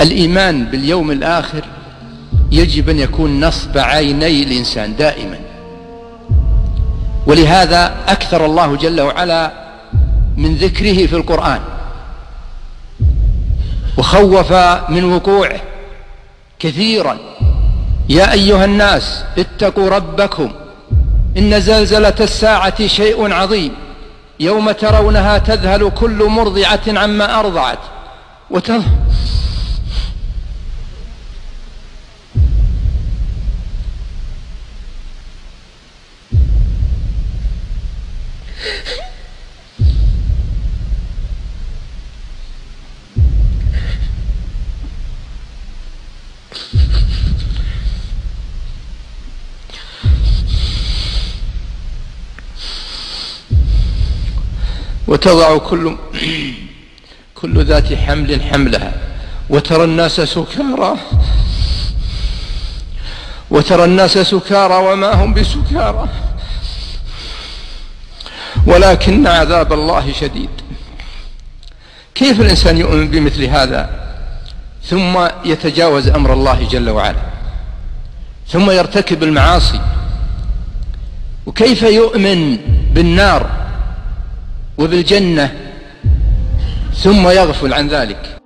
الإيمان باليوم الآخر يجب أن يكون نصب عيني الإنسان دائما. ولهذا أكثر الله جل وعلا من ذكره في القرآن. وخوف من وقوعه كثيرا. يا أيها الناس اتقوا ربكم. إن زلزلة الساعة شيء عظيم. يوم ترونها تذهل كل مرضعة عما أرضعت. وتضع كل كل ذات حمل حملها وترى الناس سكارى. وترى الناس سكارى وما هم بسكارى. ولكن عذاب الله شديد. كيف الإنسان يؤمن بمثل هذا؟ ثم يتجاوز أمر الله جل وعلا. ثم يرتكب المعاصي. وكيف يؤمن بالنار وبالجنة؟ ثم يغفل عن ذلك.